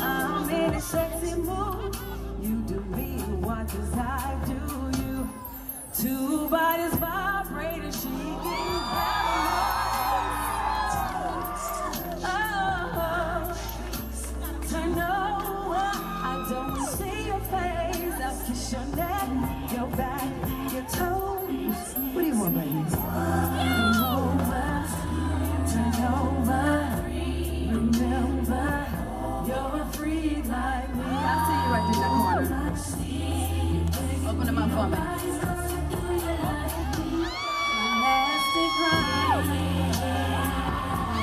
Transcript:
i'm in a mood. You do me what does I do you? Two bodies she can Oh, turn. I don't see your face. I'll kiss your neck, your back, your toes. What do you want, baby? for me.